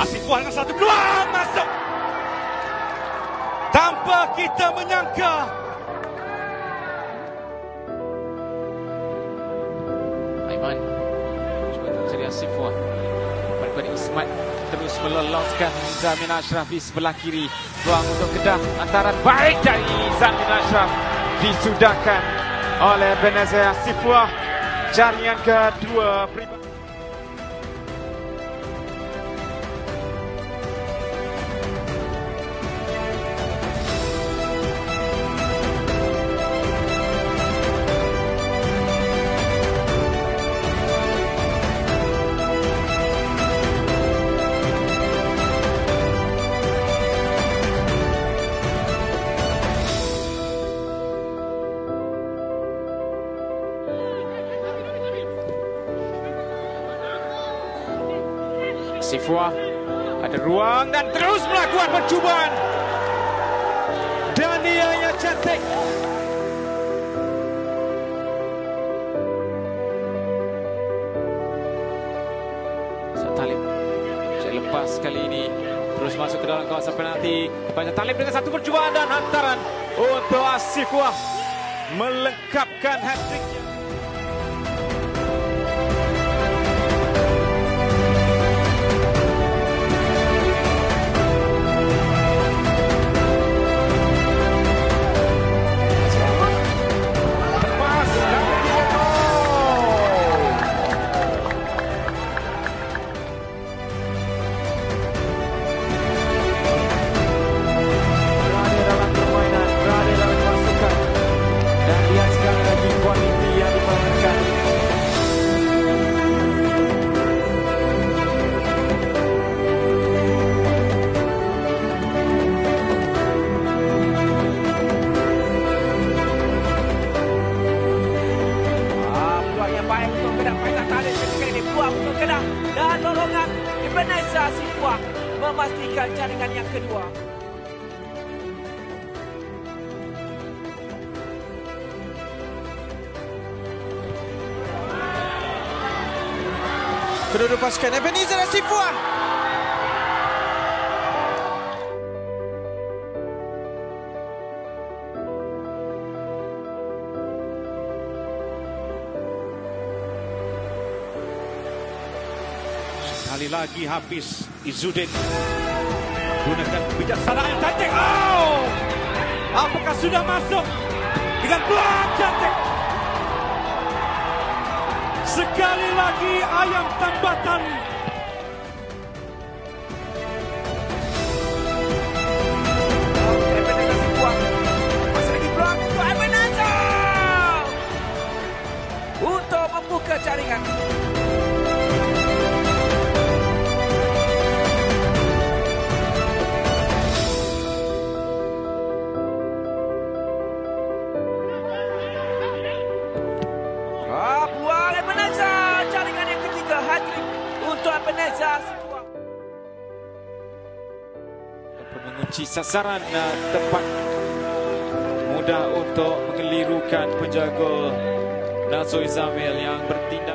Asyik Buah dengan satu peluang masuk. Tanpa kita menyangka. Aiman. Cuba mencari Asif Buah. Pada Ismat terus melolongkan Zamin Ashraf di sebelah kiri. Peluang untuk Kedah. Antara baik dari Zamin Ashraf. Disudahkan oleh Benazir Asifuah. Jaringan kedua peribadi. Sifwa ada ruang dan terus melakukan percubaan. Dania yang cantik. Talib saya lepas kali ini terus masuk ke dalam kawasan penalti. Banyak Talib dengan satu percubaan dan hantaran untuk Asifwa melengkapkan hat-tricknya. Sifwa memastikan jaringan yang kedua. Kedua-dua pasukan Ebenezer Asifwa. Sekali lagi habis Izzuddin gunakan kebijaksanaan cantik. Oh! Apakah sudah masuk dengan peluang cantik? Sekali lagi ayam tambatan. Untuk Sifwa. Dapat mengunci sasaran tepat mudah untuk mengelirukan penjaga Nazoi Zamil yang bertindak